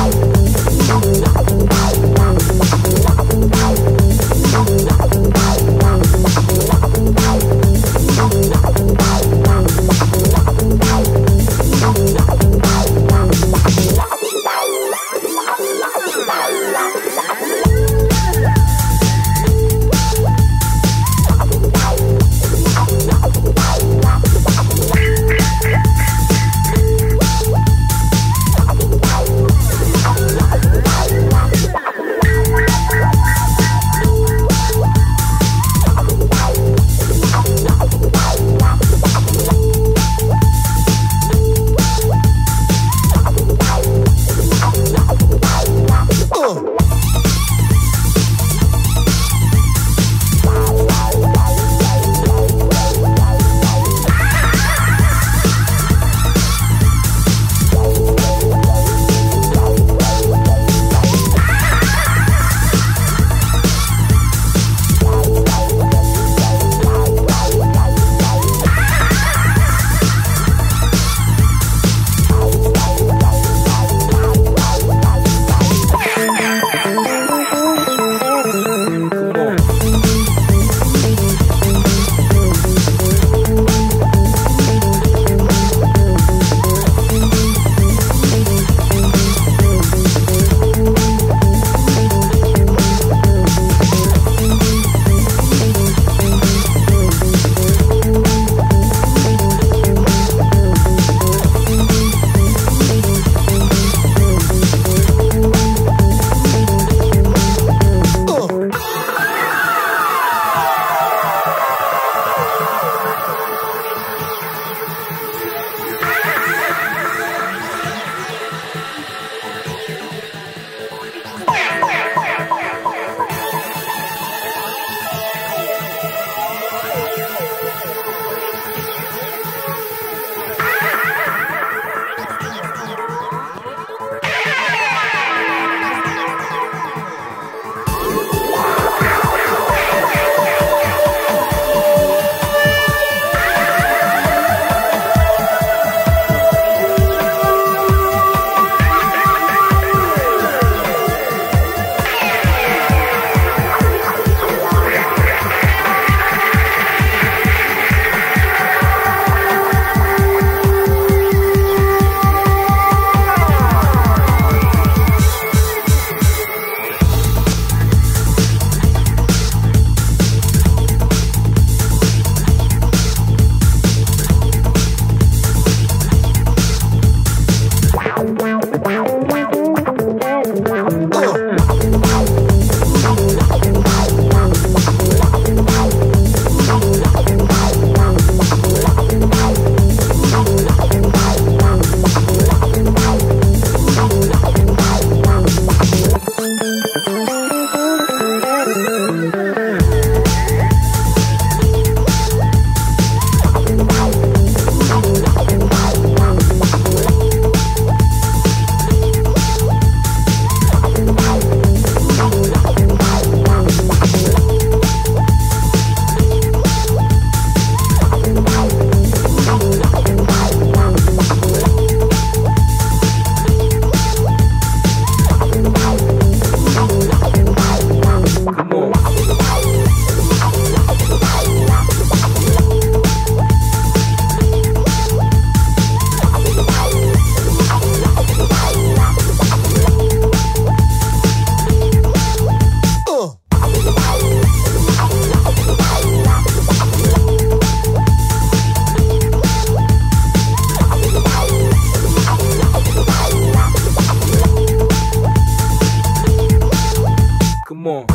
Thank Come Come